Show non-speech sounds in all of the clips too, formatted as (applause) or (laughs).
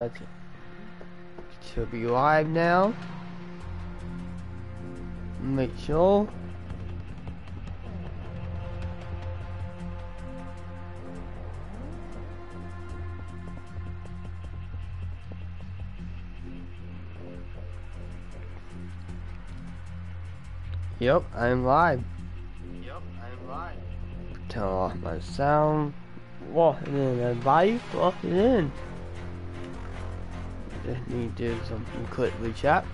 That's should be live now. Make sure. Yep, I'm live. Yep, I'm live. Turn off my sound. Walking in, everybody. Walking in. Need to do something quickly, chat.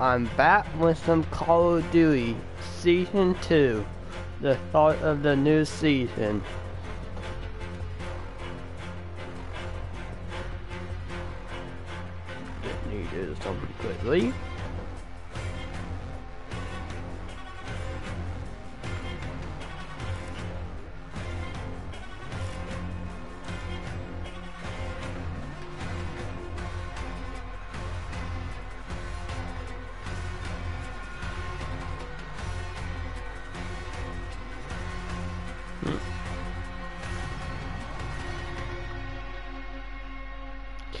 I'm back with some Call of Duty Season 2, the start of the new season. Need to do something quickly.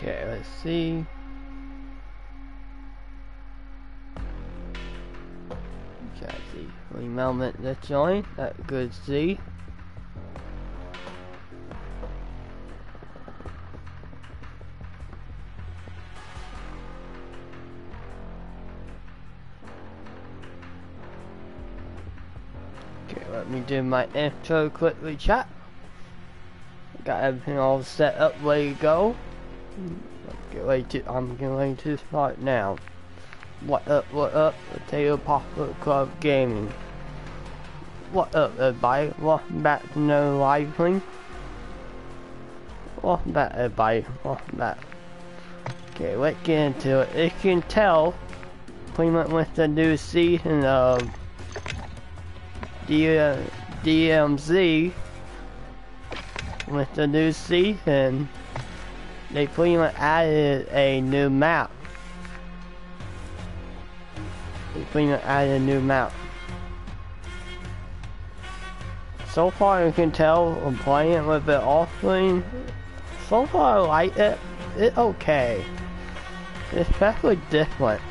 Okay, let's see. Okay, see. Remember the join. That's good to see. Okay, let me do my intro quickly, chat. Got everything all set up, ready to go. I'm ready to start now. What up, what up, Potato Papa Club Gaming. What up, everybody? Welcome back to another live stream. Welcome back, everybody. Welcome back. Okay, let's get into it. As You can tell, pretty much with the new season of D DMZ, with the new season, they pretty much added a new map. They pretty much added a new map. So far you can tell I'm playing with it offering. So far I like it. It's okay. It's definitely different.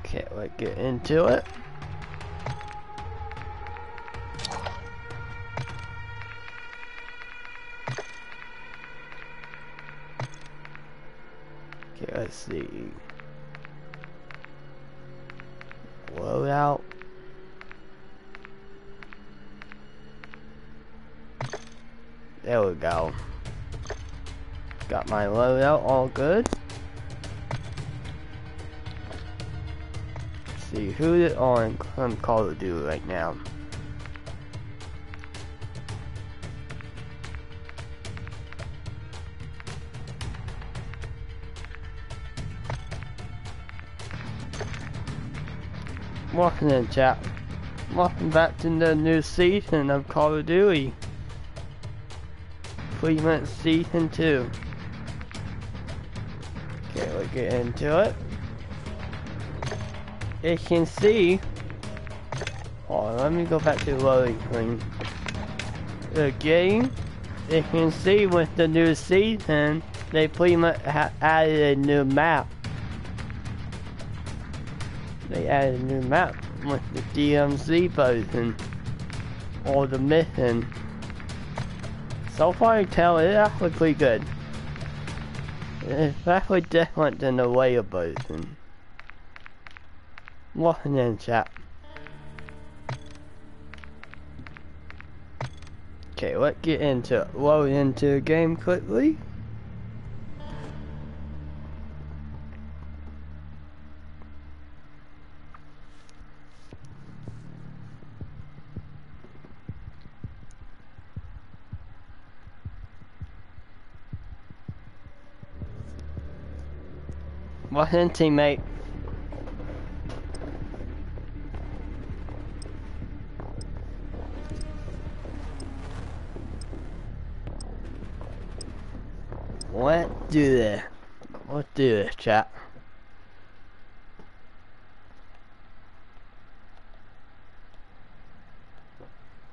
Okay, let's get into it. Let's see. Loadout. There we go. Got my loadout all good. Let's see who's on um, Call of Duty right now. Welcome in, chat. Welcome back to the new season of Call of Duty. Fremont Season 2. Okay, let's get into it. You can see... Oh, let me go back to loading screen. The game, you can see with the new season, they pretty much added a new map. They added a new map with the DMZ version or the mission. So far I tell it actually pretty good. It's actually different than the layer version. Welcome in chat. Okay, let's get into it. Load into the game quickly. In teammate? Let's do this. Let's do this, chat.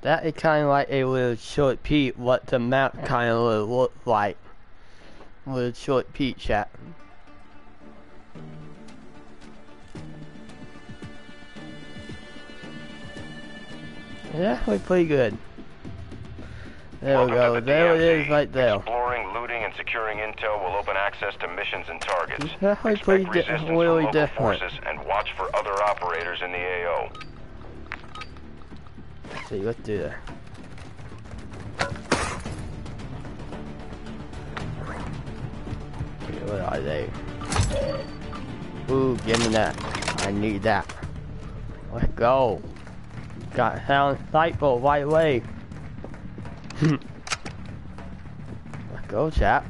That is kind of like a little short peek what the map kind of will look like. Little short peek chat. Yeah, we're pretty good. There Welcome we go. the There it DMZ. is right there. Exploring, looting, and securing intel will open access to missions and targets. Yeah, Expect di- resistance really local different. forces and watch for other operators in the AO. Let's see, let's do that. What are they? Ooh, give me that. I need that. Let's go. Got sound cycle right away. Let's go, chap.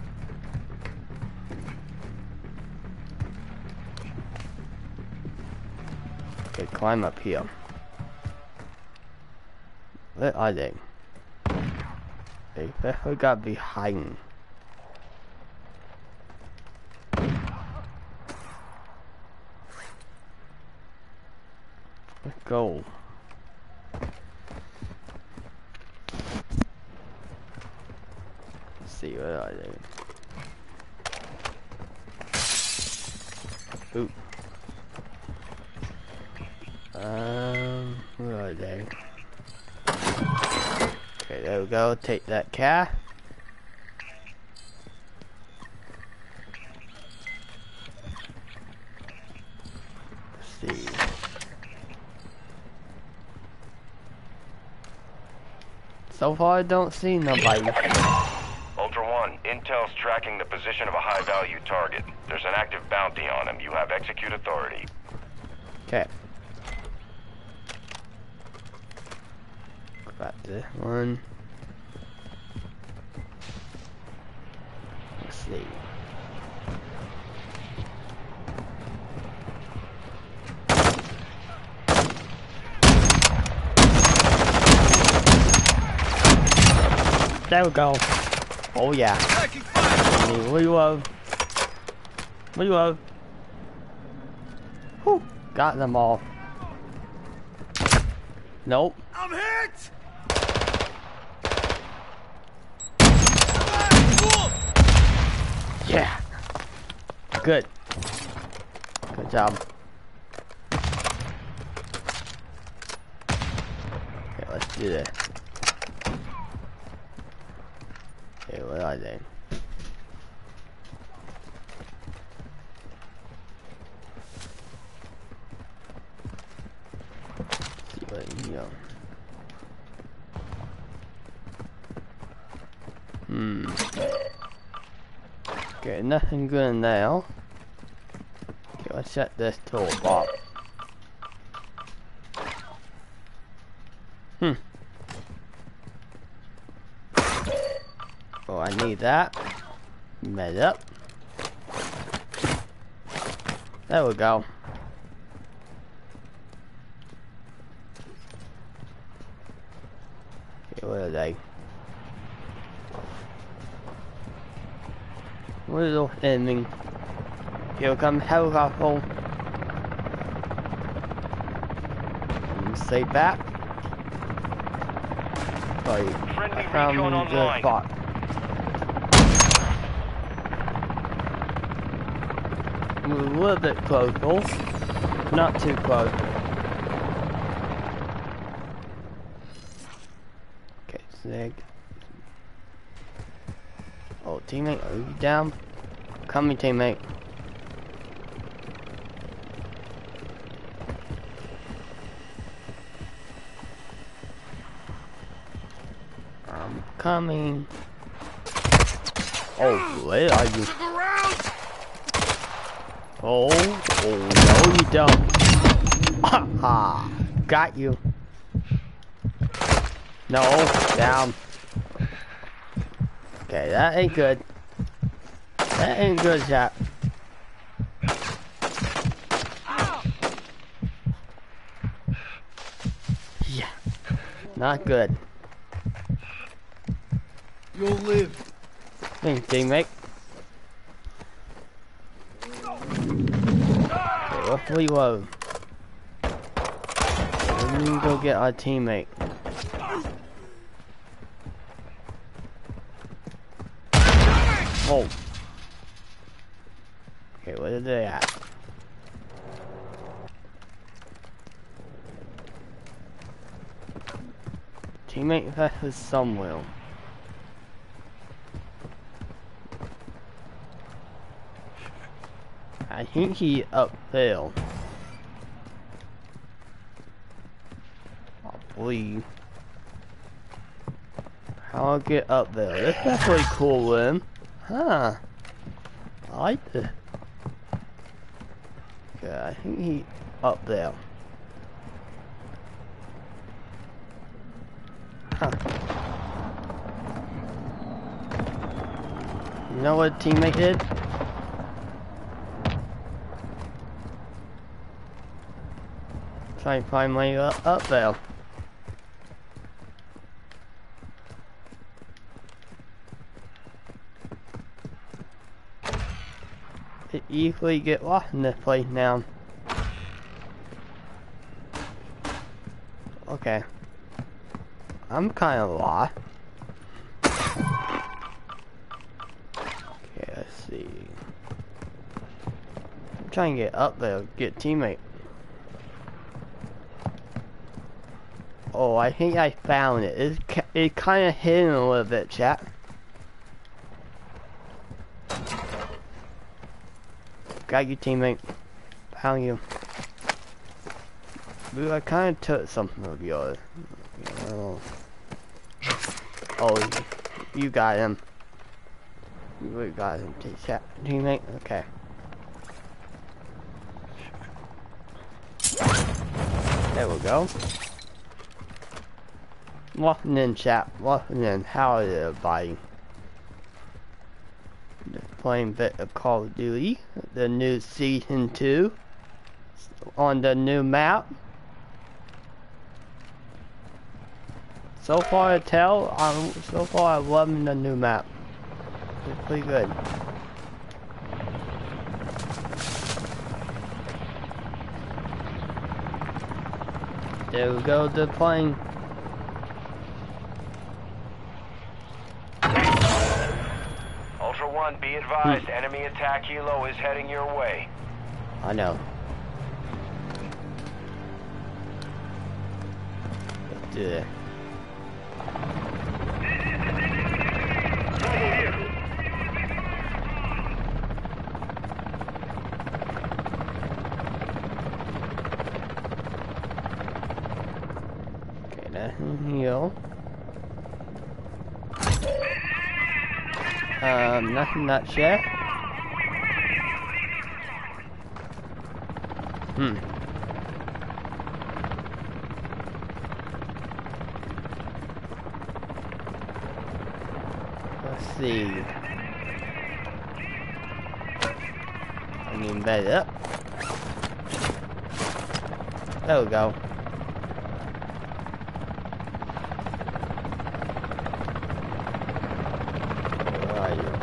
Okay, climb up here. Where are they? They definitely got behind. Let's go. Are they? Ooh. Um, where are they? Okay, there we go. Take that car. See. So far, I don't see nobody. Ultra One, Intel's tracking the position of a high-value target. There's an active bounty on him. You have execute authority. Okay. Grab this one. Let's see. There we go. Oh yeah. Reload. Reload. Whew. Got them all. Nope. I'm hit! Yeah. Good. Good job. Okay, let's do this. Know. Hmm. Okay, nothing good now. Okay, let's set this toolbox. Hmm. Need that. Med up. There we go. Okay, what are they? What is those ending? Here comes helicopter. Stay back. Um, Friendly I found the spot. We're a little bit close, though. Not too close. Okay, Zig. Oh, teammate, are you down? Coming, teammate. I'm coming. Oh, where are you? Oh, oh, no you don't. Ha, got you. No, down. Okay, that ain't good. That ain't good, chap. Yeah, not good. You'll live. Thanks, teammate. Let's reload. Let me go get our teammate. Oh. Okay, where are they at? Teammate that was I think he up there. Oh, I believe. How I get up there? That's definitely cool room. Huh. I like it. Okay, I think he up there. Huh. You know what teammate did? Try and find my way up, there. Could easily get lost in this place now. Okay. I'm kind of lost. Okay, let's see. I'm trying to get up there, get teammate. Oh, I think I found it. It's, ki- it's kind of hidden a little bit, chat. Got you, teammate. Found you. Dude, I kind of took something of yours. Oh, oh you, got him. You got him, chat. teammate. Okay. There we go. In, chat. In. How is everybody? Just playing a bit of Call of Duty, the new season two, on the new map. So far, I tell, I'm so far I'm loving the new map. It's pretty good. There we go, the plane. Ultra One, be advised, enemy attack helo is heading your way. I know. Let's. Okay, that's heal. Um, nothing not yet. Hmm. Let's see. I mean, bed up. There we go. Where are you?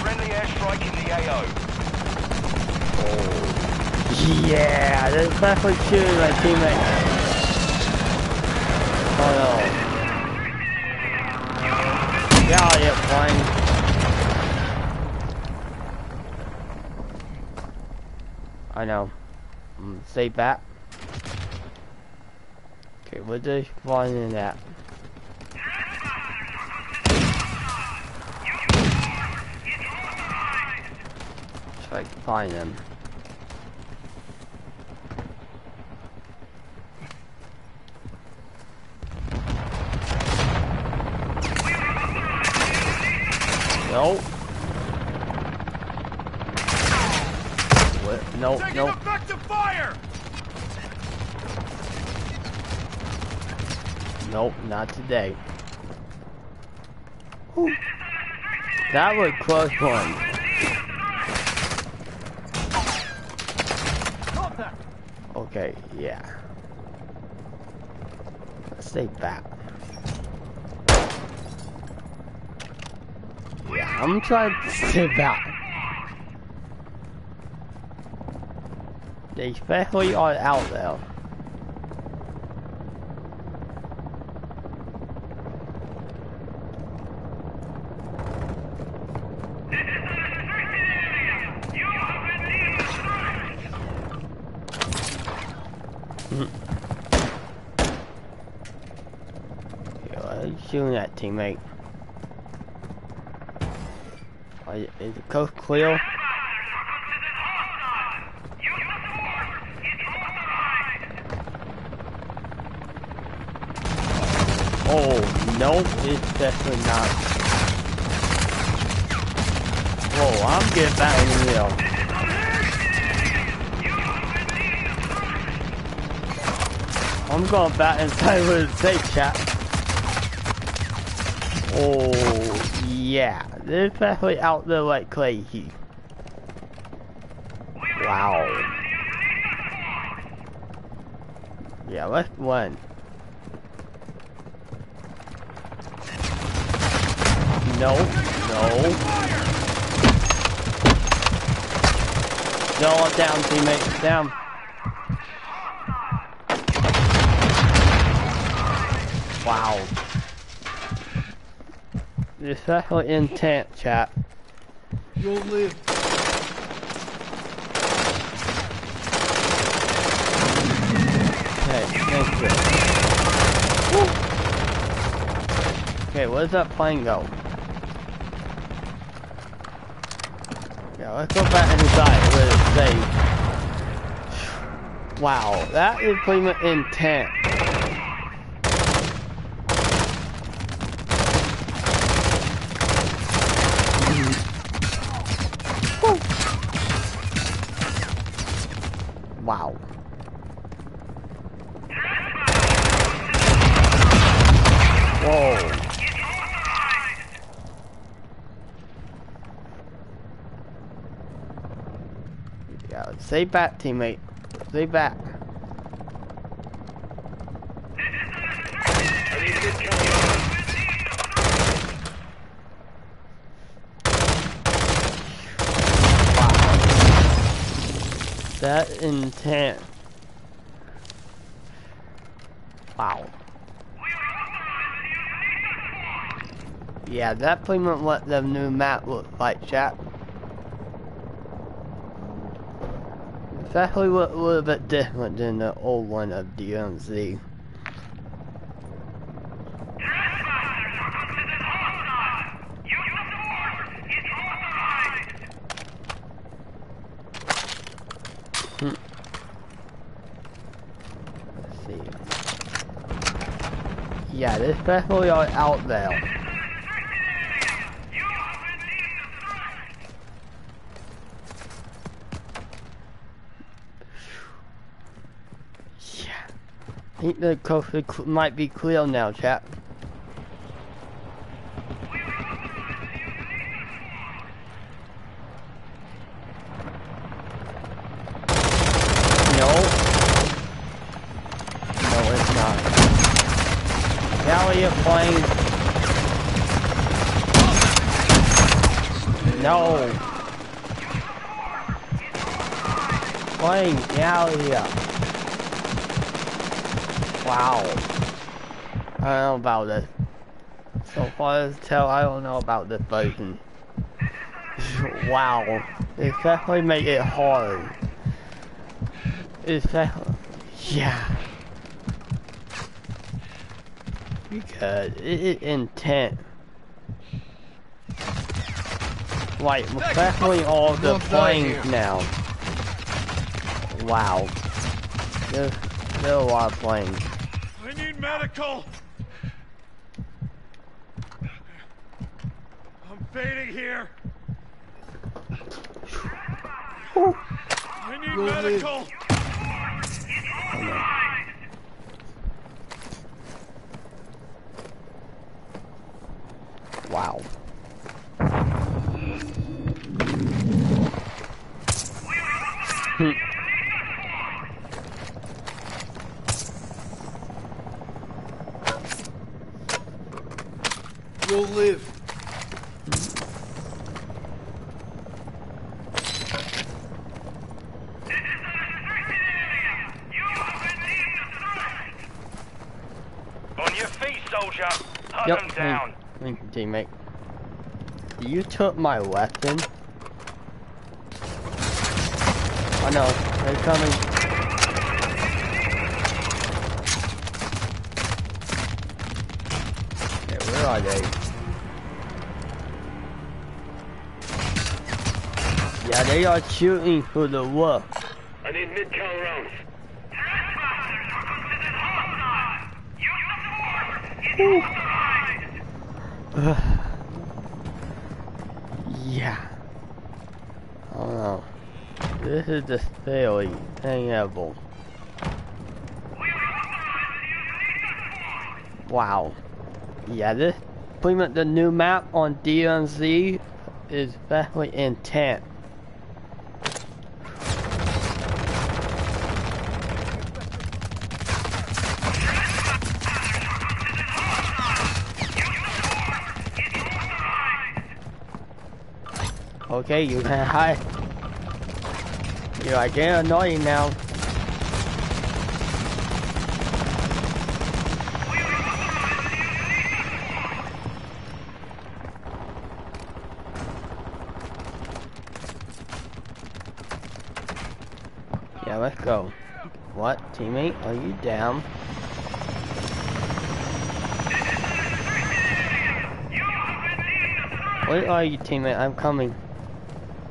Friendly airstrike in the AO. Yeah, definitely shooting my teammate. Oh no. Of here, plane. I know. Mm, stay back. Okay, where they flying in at? Try to find them. Nope. What? Nope, Taking effective fire! Nope, not today. Whew. That was close one. Okay, yeah. Let's stay back. I'm trying to back. They especially are out there. Hmm. He's shooting that teammate. Are Is the coast clear? Oh, no, it's definitely not. Whoa, I'm getting back in the middle. I'm going back inside with the safe chat. Oh, yeah. They're definitely out there like crazy. Wow. Yeah, let's run. No, no. No, down, teammate, down. Wow. It's definitely intent, chat. You'll live. Okay, thank you. Woo. Okay, where's that plane go? Yeah, let's go back inside where it's safe. Wow, that is pretty much intent. Woo. Wow. Whoa. Yeah, stay back, teammate. Stay back. That intent. Wow. Yeah, that pretty much what the new map looks like, chat. It's actually a little bit different than the old one of DMZ. Hmm. Let's see. Yeah, there's definitely out there. Yeah. I think the coast might be clear now, chap. No. No, it's not. Galley plane. No. Plane, Gallia. Wow. I don't know about this. So far as tell, I don't know about this version. (laughs) wow. It definitely make it hard. It's definitely, yeah. Because it is intent. Like, definitely all the planes now. Wow. There's, there's a lot of planes. I need medical. I'm fading here. I need You'll live. Hmm. will live. On your feet, soldier. Hunt yep, down. Thank you, teammate. You took my weapon. I know, they're coming. Friday. They? Yeah, they are shooting for the wolf. I need mid-cal rounds. (sighs) Yeah. Oh no. This is the silly thing ever. Wow. Yeah, this pretty much the new map on DMZ is definitely intense. Okay, you can hide. You're like getting annoying now. Yeah, let's go. What, teammate? Are you down? Where are you, teammate? I'm coming.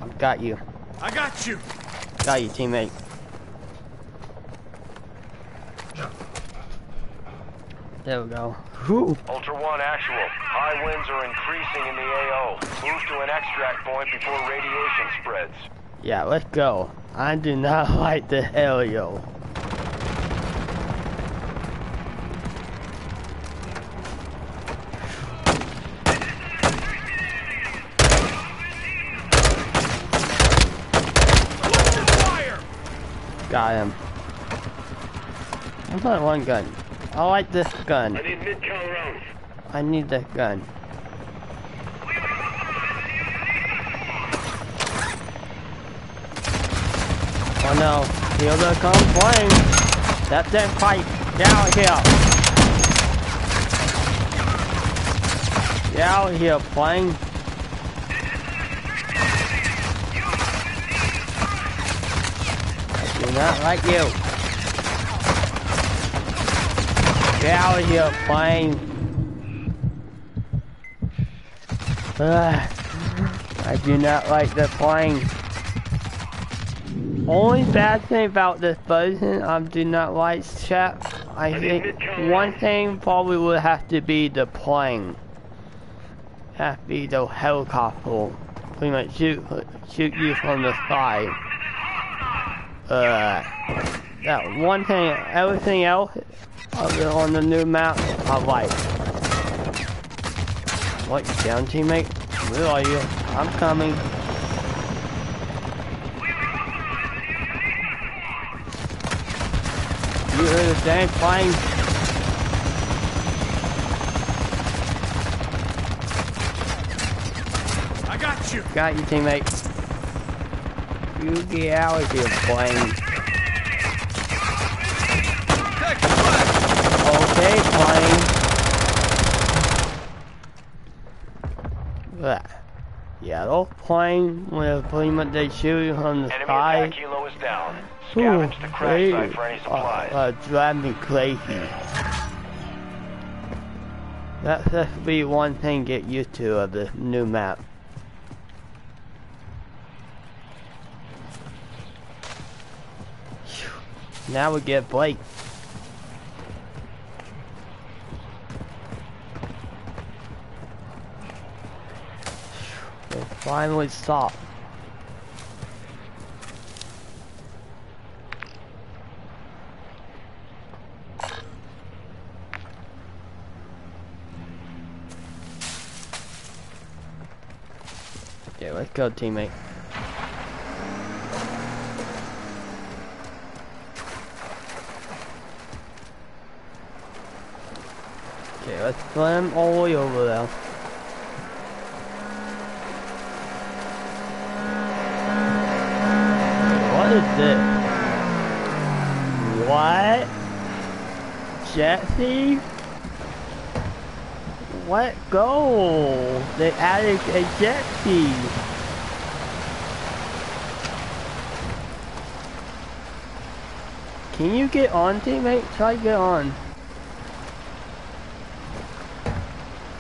I've got you. I got you. Got you, teammate. There we go. Whew. Ultra One actual. High winds are increasing in the AO. Move to an extract point before radiation spreads. Yeah, let's go. I do not (laughs) like the Helio. Got him. I'm not one gun. I like this gun. I need mid-cal rounds. I need this gun. Oh no, here they come flying. That's them fight. Get out here. Get out here, plane. I do not like you. Get out of here, plane. Ugh. I do not like the plane. Only bad thing about this version I do not like chat. I think one thing probably would have to be the plane. Have to be the helicopter. Pretty much shoot shoot you from the sky. Uh that one thing everything else other on the new map I like. What you down teammate? Where are you? I'm coming. You heard the dang plane? I got you. Got you, teammate. You get out of here, plane. Okay, plane. Ugh. Yeah, those plane with pretty much they shoot you from the Enemy sky. attack helo is down. Scavenge the crash site for any uh, supplies. uh, drive me crazy. That's just be one thing get used to of the new map. Now we get Blake. They finally stopped. Okay, let's go, teammate. Let's climb all the way over there. What is this? What? Thief? let go. They added a jet ski. Can you get on, teammate? Try to get on.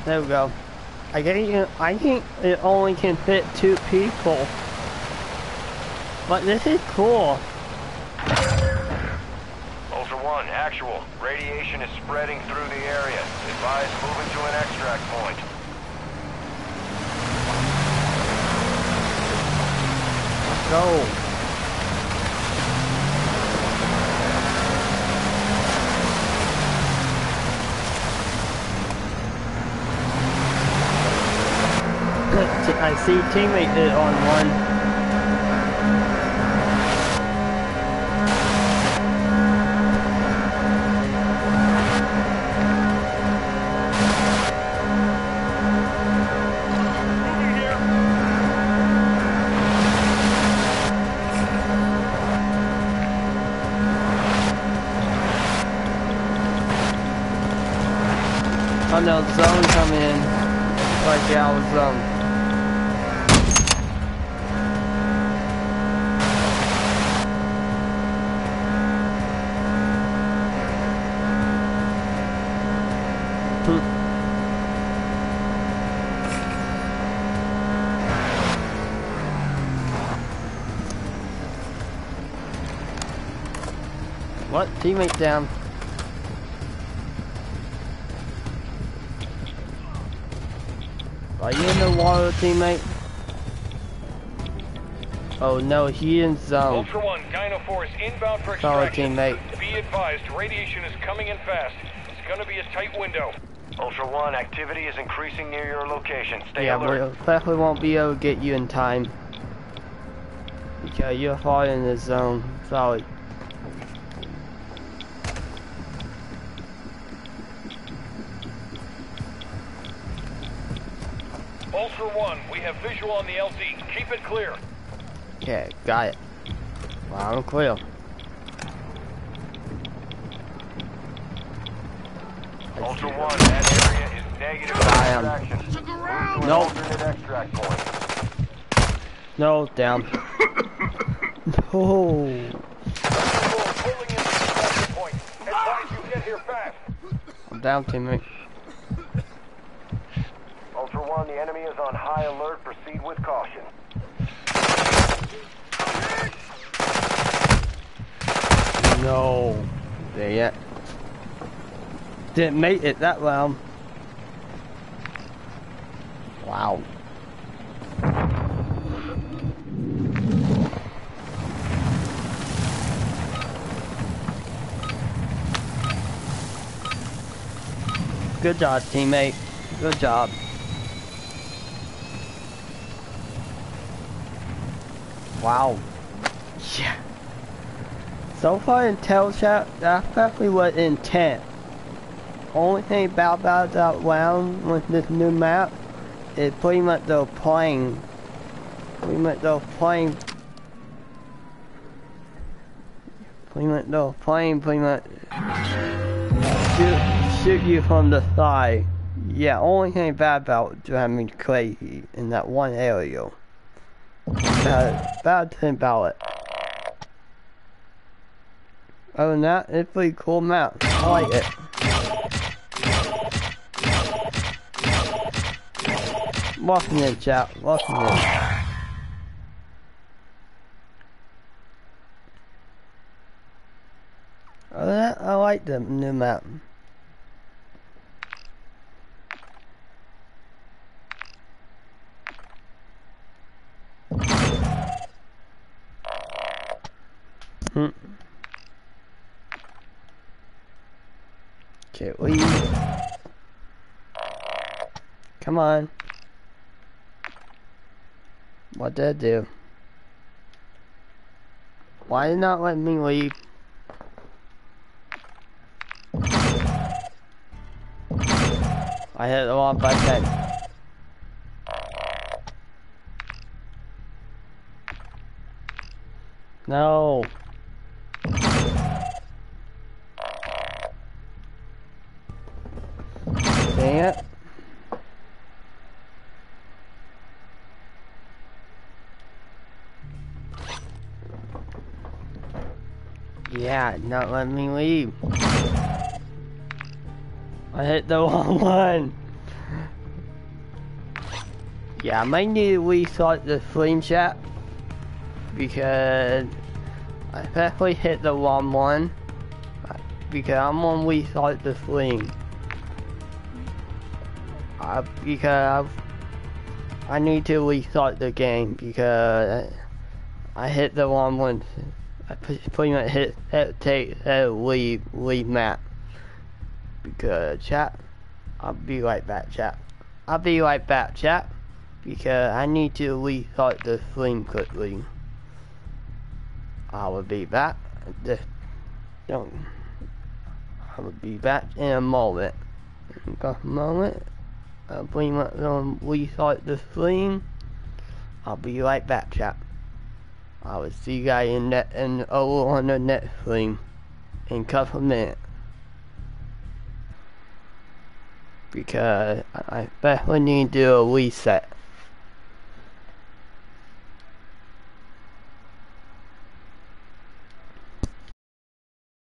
There we go. I think I think it only can fit two people. But this is cool. Ultra One, actual. Radiation is spreading through the area. Advise moving to an extract point. Go. I see teammate is on one. Oh no, zone coming in. Like I was zone. What? Teammate down. Are you in the water, teammate? Oh no, he in zone. Ultra One, Dino Force inbound for Sorry, teammate. Be advised, radiation is coming in fast. It's gonna be a tight window. Ultra One, activity is increasing near your location. Stay Yeah, alert. we definitely won't be able to get you in time. Okay, you're far in the zone. Sorry. Ultra One, we have visual on the LZ. Keep it clear. Okay, got it. Wow, I'm clear. Ultra One, that area is negative I am. extraction. Move to an Nope. alternate extract point. No, down. (laughs) no. Visual pulling in the extraction point. Advise you get here fast. I'm down, teammate. Ultra One, the enemy is on high alert. Proceed with caution. No. There yet. Didn't make it that round. Wow. Good job, teammate. Good job. Wow. Yeah. So far in Tailshot, that's definitely what intent. Only thing about, about that round with this new map is pretty much the plane. Pretty much the plane. Pretty much the plane pretty much shoot, shoot you from the side. Yeah, only thing bad about driving me crazy in that one area. Bad, thing about it. Other than that, it's a pretty cool map. I like it. Welcome in, chat. Welcome in. Other than that, I like the new map. We. Come on. What did I do? Why did not let me leave? I hit the wrong button. No. Yeah, not letting me leave. I hit the (laughs) wrong one. Yeah, I might need to restart the flame chat because I definitely hit the wrong one because I'm gonna restart the flame. Uh, because I need to restart the game because I hit the wrong one. I pretty much hit, hit take uh, leave leave map because chat. I'll be right back, chat. I'll be right back, chat, because I need to restart the stream quickly. I will be back. Just don't. I will be back in a moment. In a moment. I'll pretty much gonna restart the stream. I'll be right back, chat. I will see you guys in that in over on the next stream in couple minutes. Because I definitely need to do a reset.